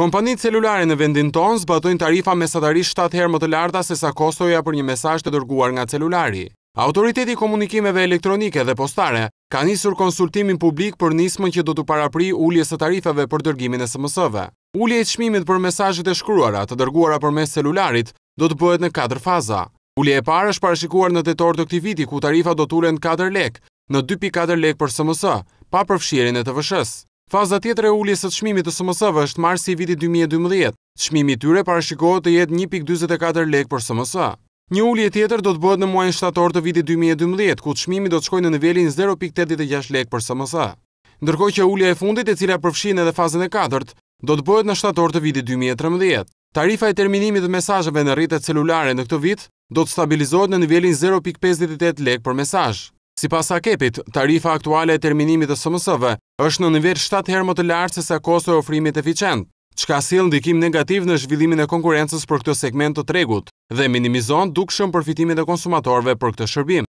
Kompanitë celulare në vendin tonë zbatojnë tarifa mesatarisht shtatë herë më të larta se sa kostoja për një mesazh të dërguar nga celulari. Autoriteti i Komunikimeve Elektronike dhe Postare ka nisur konsultimin publik për nismën që do t'i paraprijë uljes së tarifave për dërgimin e SMS-ve. Ulja e çmimit për mesazhet e shkruara të dërguara përmes celularit do të bëhet në katër faza. Ulja e parë është parashikuar në tetor të këtij viti ku tarifat do të ulen katër lekë në dy pikë katër lekë për SMS, pa përfshirjen e TVSH-së. Faza tjetër e uljes së çmimit të SMS-ve është marsi i vitit dy mijë e dymbëdhjetë. Çmimi i tyre parashikohet të jetë një pikë dyzet e katër lekë për SMS. Një ulje tjetër do të bëhet në muajin shtator të vitit dy mijë e dymbëdhjetë, ku çmimi do të shkojë në nivelin zero pikë tetëdhjetë e gjashtë lekë për SMS. Ndërkohë që ulja e fundit, e cila përfshin edhe fazën e katërt, do të bëhet në shtator të vitit dy mijë e trembëdhjetë. Tarifa e terminimit të mesazheve në rrjetet celulare në këtë vit do të stabilizohet në nivelin zero pikë pesëdhjetë e tetë lekë për mesazh. Sipas AKEP-it, tarifa aktuale e terminimit të SMS-ve është në nivel shtatë herë më të lartë sesa kosto e ofrimit eficient, çka sjell ndikim negativ në zhvillimin e konkurrencës për këtë segment të tregut dhe minimizon dukshëm përfitimet e konsumatorëve për këtë shërbim.